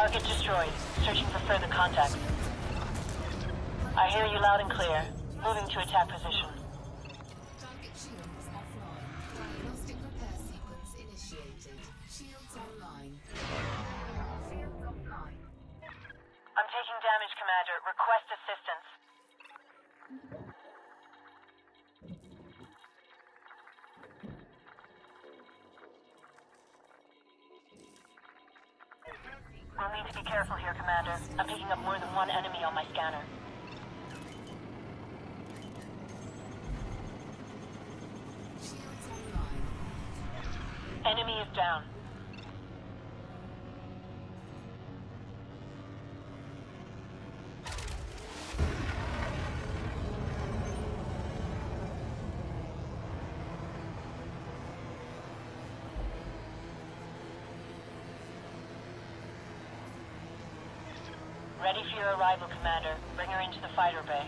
Target destroyed. Searching for further contacts. I hear you loud and clear. Moving to attack position. Shields offline. Diagnostic repair sequence initiated. Shields online. Shields offline. I'm taking damage, Commander. Request assistance. We'll need to be careful here, Commander. I'm picking up more than one enemy on my scanner. Enemy is down. Ready for your arrival, Commander. Bring her into the fighter bay.